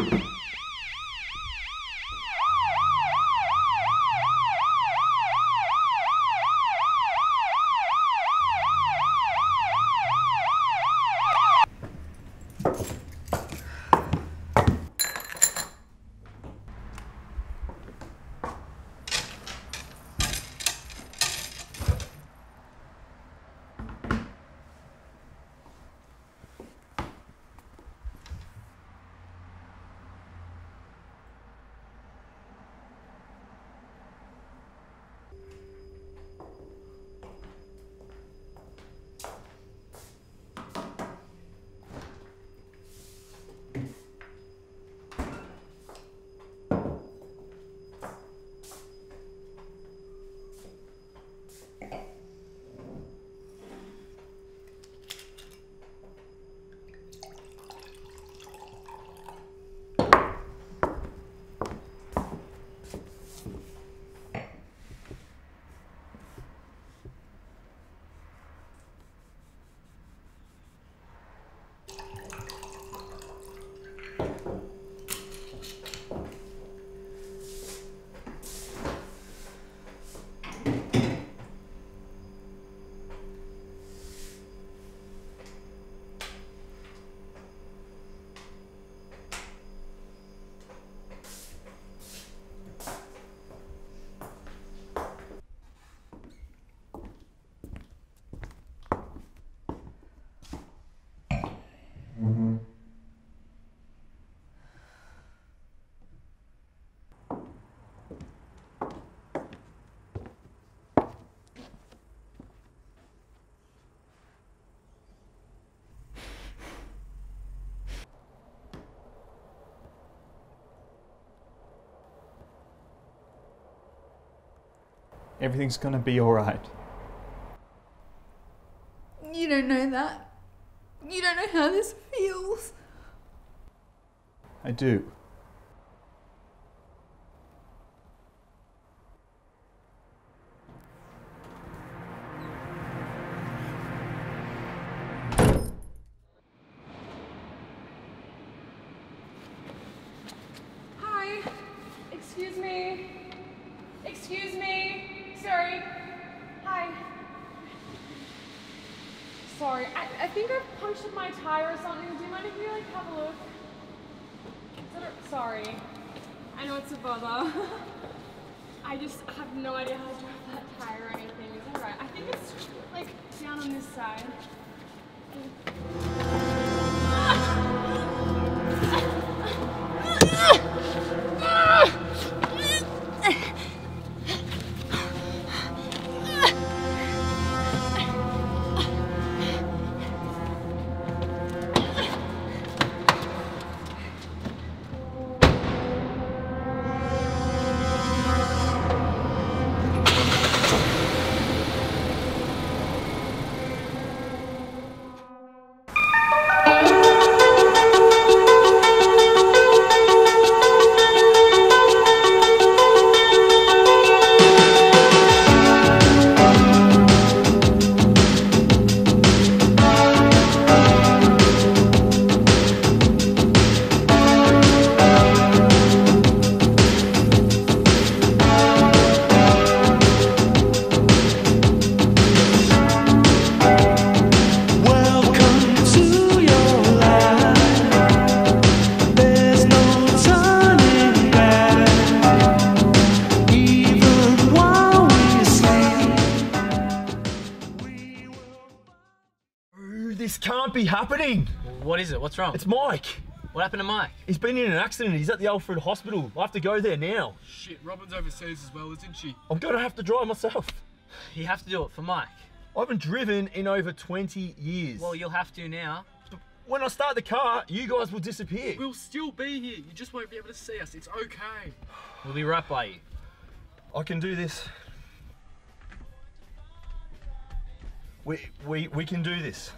you Everything's gonna be alright. You don't know that. You don't know how this feels. I do. Hi. Excuse me. Excuse me. Sorry. Hi. Sorry. I, I think I've punctured my tire or something. Do you mind if we like have a look? Sorry. I know it's a bother. I just have no idea how to drive that tire or anything. Is that right? I think it's like down on this side. This can't be happening. What is it? What's wrong? It's Mike. What happened to Mike? He's been in an accident. He's at the Alfred Hospital. I have to go there now. Shit, Robin's overseas as well, isn't she? I'm going to have to drive myself. You have to do it for Mike. I haven't driven in over 20 years. Well, you'll have to now. when I start the car, you guys will disappear. We'll still be here. You just won't be able to see us. It's okay. We'll be right by you. I can do this. We, we, we can do this.